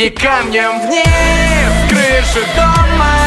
И камнем вниз крышу